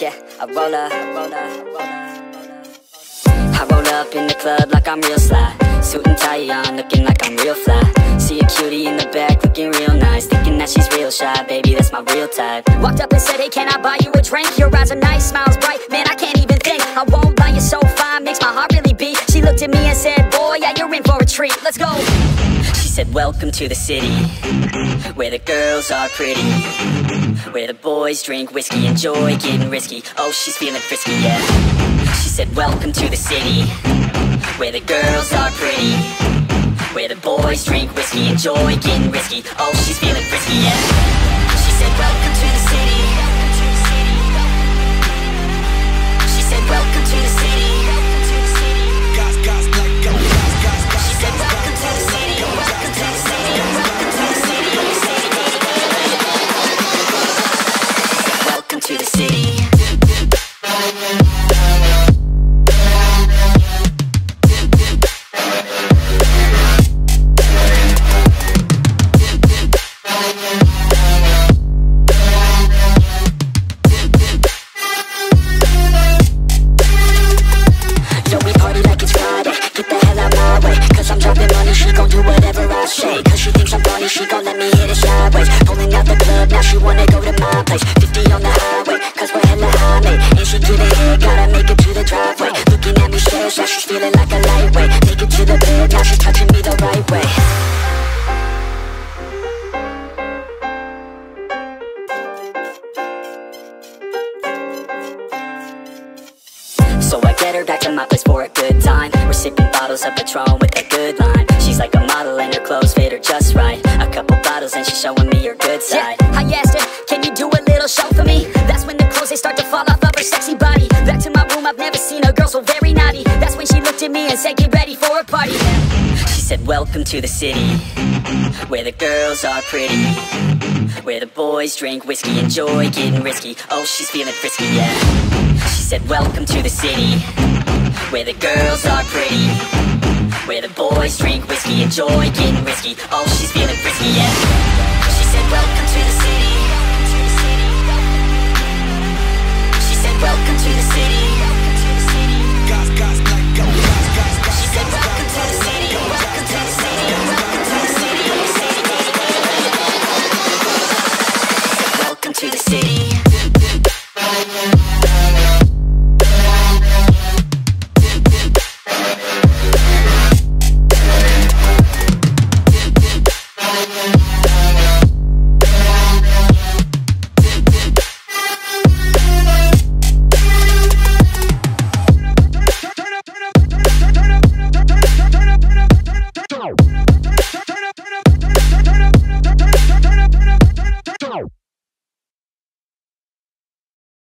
Yeah, I roll up, roll up, roll up. I roll up in the club like I'm real sly Suit and tie on, looking like I'm real fly. See a cutie in the back, looking real nice. Thinking that she's real shy, baby, that's my real type. Walked up and said, hey, can I buy you a drink? Your eyes are nice, smiles bright, man, I can't even think. I won't you're so fine, makes my heart really beat. She looked at me and said, boy, yeah, you're in for a treat, let's go. She said, welcome to the city Where the girls are pretty Where the boys drink whiskey, enjoy getting risky. Oh, she's feeling frisky, yeah. She said, welcome to the city Where the girls are pretty. Where the boys drink whiskey, enjoy getting risky. Oh, she's feeling frisky, yeah. She said, welcome to the city sideways Pulling out the club Now she wanna go to my place 50 on the highway Cause we're hella high, mate And she get ahead Gotta make it to the driveway. Looking at me stairs Now she's feeling like a lightweight. Make it to the bed Now she's touching me the right way. So I get her back to my place for a good time. We're sipping bottles of Patron with a good line. She's like a model and she's showing me her good side. I asked her, can you do a little show for me? That's when the clothes they start to fall off of her sexy body. Back to my room, I've never seen a girl so very naughty. That's when she looked at me and said, get ready for a party. She said, welcome to the city Where the girls are pretty Where the boys drink whiskey, enjoy getting risky. Oh, she's feeling frisky, yeah. She said, welcome to the city Where the girls are pretty Where the boys drink whiskey, enjoy getting risky. Oh, she's feeling frisky,